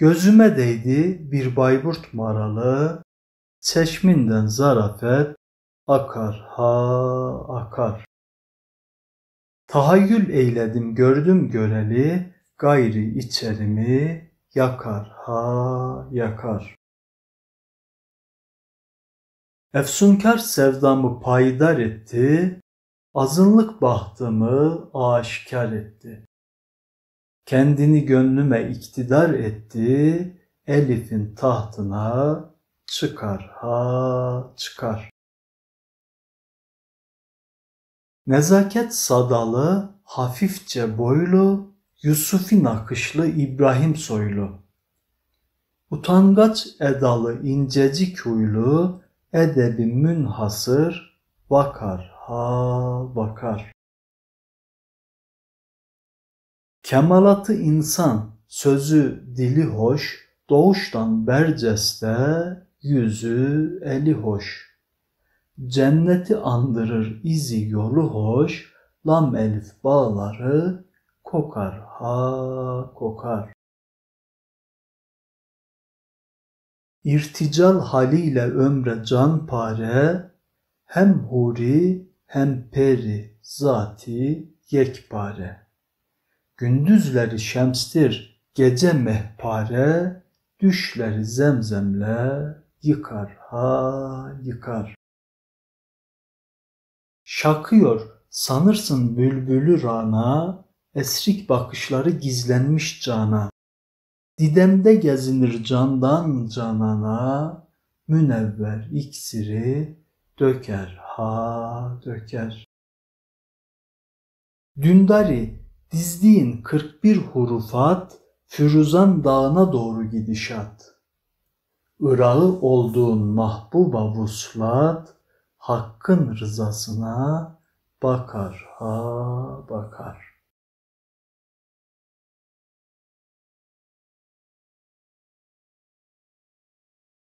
Gözüme değdi bir bayburt maralı, çeşminden zarafet akar ha akar. Tahayyül eyledim gördüm göreli, gayri içerimi yakar ha yakar. Efsunkar sevdamı payidar etti, azınlık bahtımı aşikar etti. Kendini gönlüme iktidar etti, Elif'in tahtına çıkar ha çıkar. Nezaket sadalı, hafifçe boylu, Yusuf'in akışlı İbrahim soylu. Utangaç edalı incecik huylu, edebi münhasır, bakar ha bakar. Kemalatı insan, sözü dili hoş, doğuştan berceste, yüzü eli hoş. Cenneti andırır izi yolu hoş, lam elif bağları kokar ha kokar. İrtical haliyle ömre can pare, hem huri hem peri zati yekpare. Gündüzleri şemstir gece mehpare, düşleri zemzemle yıkar ha yıkar. Şakıyor sanırsın bülbülü rana, esrik bakışları gizlenmiş cana. Didemde gezinir candan canana, münevver iksiri döker ha döker. Dündari dizdiğin 41 hurufat, Firuzan dağına doğru gidişat. Irağı olduğun mahbuba vuslat, Hakkın rızasına bakar ha bakar.